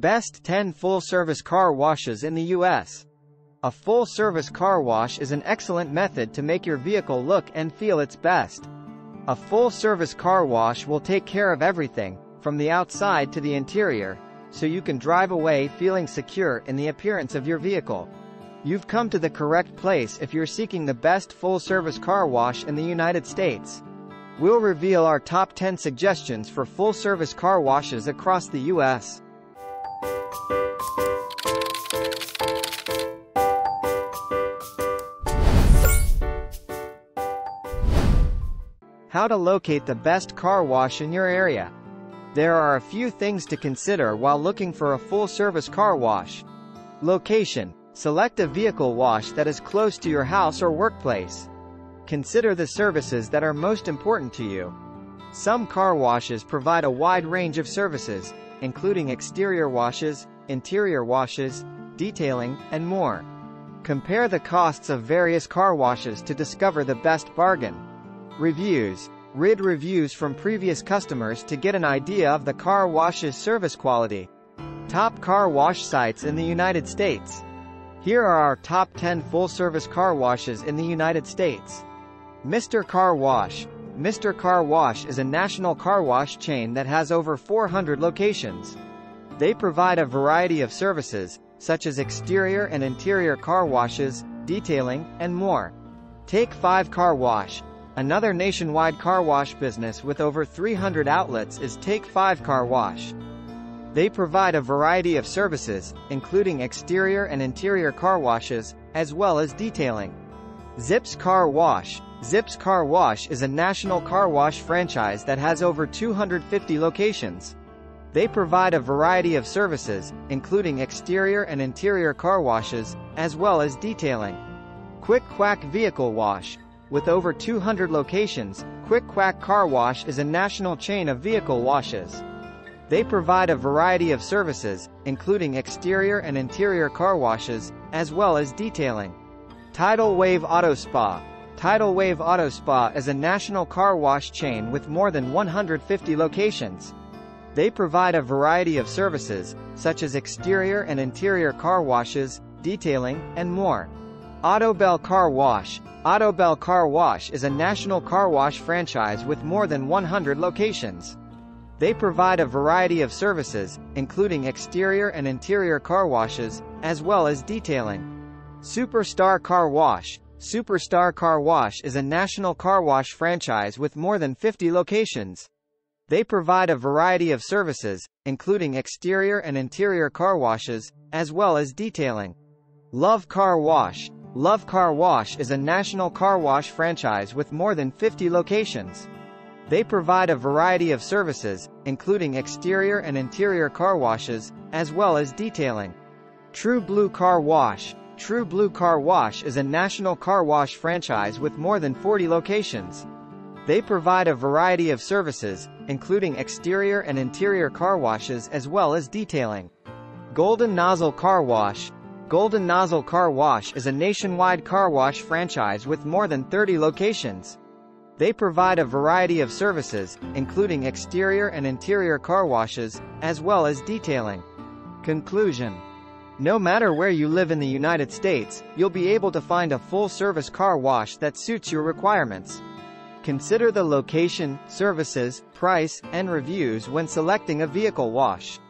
Best 10 full-service car washes in the U.S. A full-service car wash is an excellent method to make your vehicle look and feel its best. A full-service car wash will take care of everything, from the outside to the interior, so you can drive away feeling secure in the appearance of your vehicle. You've come to the correct place if you're seeking the best full-service car wash in the United States. We'll reveal our top 10 suggestions for full-service car washes across the U.S. How to locate the best car wash in your area. There are a few things to consider while looking for a full-service car wash. Location. Select a vehicle wash that is close to your house or workplace. Consider the services that are most important to you. Some car washes provide a wide range of services, including exterior washes, interior washes, detailing, and more. Compare the costs of various car washes to discover the best bargain. Reviews. Read reviews from previous customers to get an idea of the car wash's service quality. Top car wash sites in the United States. Here are our top 10 full-service car washes in the United States. Mr. Car Wash. Mr. Car Wash is a national car wash chain that has over 400 locations. They provide a variety of services, such as exterior and interior car washes, detailing, and more. Take 5 Car Wash. Another nationwide car wash business with over 300 outlets is Take 5 Car Wash. They provide a variety of services, including exterior and interior car washes, as well as detailing. Zips Car Wash. Zips Car Wash is a national car wash franchise that has over 250 locations. They provide a variety of services, including exterior and interior car washes, as well as detailing. Quick Quack Vehicle Wash. With over 200 locations, Quick Quack Car Wash is a national chain of vehicle washes. They provide a variety of services, including exterior and interior car washes, as well as detailing. Tidal Wave Auto Spa. Tidal Wave Auto Spa is a national car wash chain with more than 150 locations. They provide a variety of services, such as exterior and interior car washes, detailing, and more. Autobell Car Wash. Autobell Car Wash is a national car wash franchise with more than 100 locations. They provide a variety of services, including exterior and interior car washes, as well as detailing. Superstar Car Wash. Superstar Car Wash is a national car wash franchise with more than 50 locations. They provide a variety of services, including exterior and interior car washes, as well as detailing. Love Car Wash. Love Car Wash is a national car wash franchise with more than 50 locations. They provide a variety of services, including exterior and interior car washes, as well as detailing. True Blue Car Wash. True Blue Car Wash is a national car wash franchise with more than 40 locations. They provide a variety of services, including exterior and interior car washes as well as detailing. Golden Nozzle Car Wash. Golden Nozzle Car Wash is a nationwide car wash franchise with more than 30 locations. They provide a variety of services, including exterior and interior car washes, as well as detailing. Conclusion. No matter where you live in the United States, you'll be able to find a full-service car wash that suits your requirements. Consider the location, services, price, and reviews when selecting a vehicle wash.